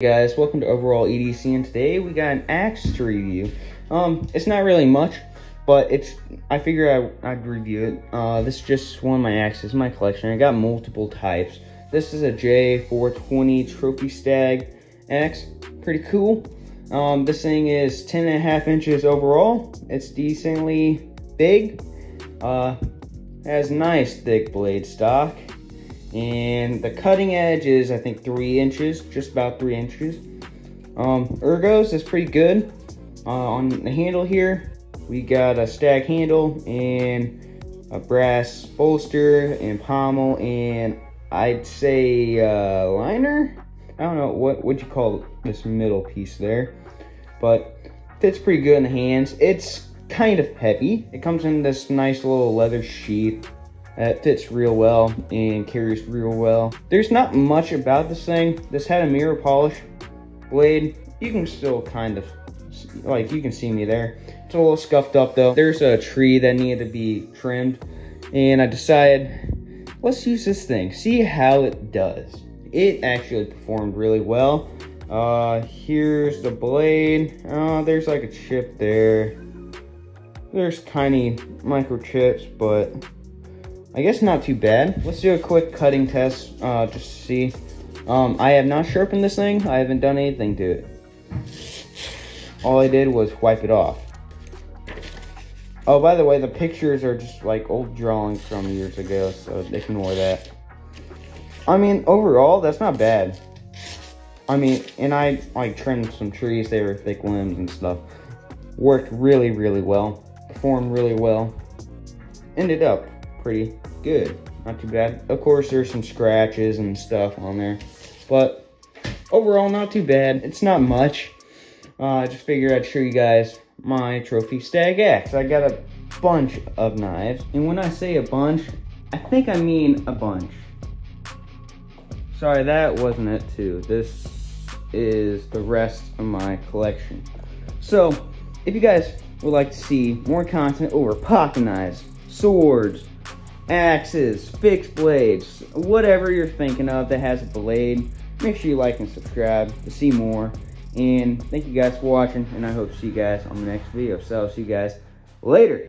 guys welcome to overall edc and today we got an axe to review. Um it's not really much but it's i figure I, i'd review it. Uh this is just one of my axes in my collection. I got multiple types. This is a j420 trophy stag axe pretty cool. Um this thing is 10 and a half inches overall. It's decently big. Uh has nice thick blade stock and the cutting edge is I think three inches, just about three inches. Um, ergos is pretty good. Uh, on the handle here, we got a stag handle and a brass bolster and pommel and I'd say uh, liner. I don't know what would you call this middle piece there, but fits pretty good in the hands. It's kind of heavy. It comes in this nice little leather sheath it fits real well and carries real well. There's not much about this thing. This had a mirror polish blade. You can still kind of, like you can see me there. It's a little scuffed up though. There's a tree that needed to be trimmed and I decided, let's use this thing, see how it does. It actually performed really well. Uh, here's the blade. Uh, there's like a chip there. There's tiny microchips, but I guess not too bad. Let's do a quick cutting test uh, just to see. Um, I have not sharpened this thing. I haven't done anything to it. All I did was wipe it off. Oh, by the way, the pictures are just like old drawings from years ago, so ignore that. I mean, overall, that's not bad. I mean, and I like trimmed some trees. They were thick limbs and stuff. Worked really, really well. Performed really well. Ended up pretty good. Not too bad. Of course, there's some scratches and stuff on there. But overall, not too bad. It's not much. Uh, I just figured I'd show you guys my trophy stag axe. I got a bunch of knives. And when I say a bunch, I think I mean a bunch. Sorry, that wasn't it too. This is the rest of my collection. So, if you guys would like to see more content over pocket knives, swords, axes, fixed blades, whatever you're thinking of that has a blade, make sure you like and subscribe to see more. And thank you guys for watching, and I hope to see you guys on the next video. So I'll see you guys later.